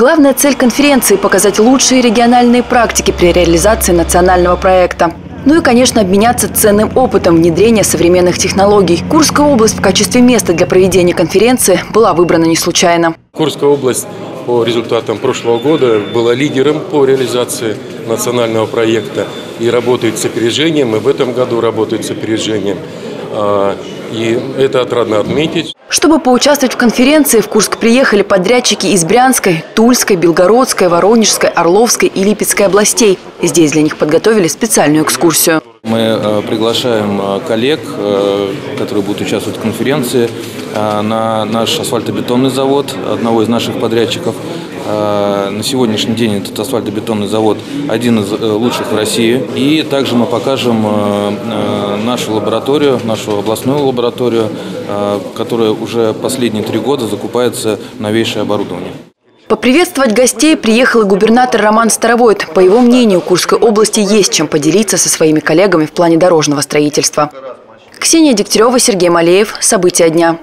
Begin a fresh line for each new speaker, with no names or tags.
Главная цель конференции – показать лучшие региональные практики при реализации национального проекта. Ну и, конечно, обменяться ценным опытом внедрения современных технологий. Курская область в качестве места для проведения конференции была выбрана не случайно.
Курская область по результатам прошлого года была лидером по реализации национального проекта и работает с опережением, и в этом году работает с опережением. А, и это отрадно отметить.
Чтобы поучаствовать в конференции, в Курск приехали подрядчики из Брянской, Тульской, Белгородской, Воронежской, Орловской и Липецкой областей. Здесь для них подготовили специальную экскурсию.
Мы э, приглашаем э, коллег, э, которые будут участвовать в конференции, на наш асфальтобетонный завод, одного из наших подрядчиков. На сегодняшний день этот асфальтобетонный завод один из лучших в России. И также мы покажем нашу лабораторию, нашу областную лабораторию, которая уже последние три года закупается новейшее оборудование.
Поприветствовать гостей приехал и губернатор Роман Старовойт. По его мнению, Курской области есть чем поделиться со своими коллегами в плане дорожного строительства. Ксения Дегтярева, Сергей Малеев. События дня.